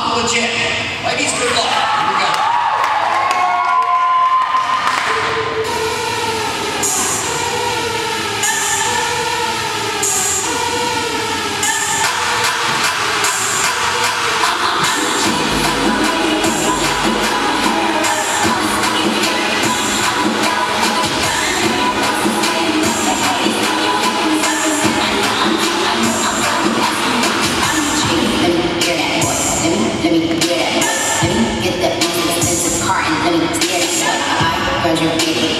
I'm legit. Ladies, good luck. you be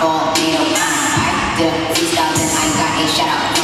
all made of Art the freestyle, then I got a shout out.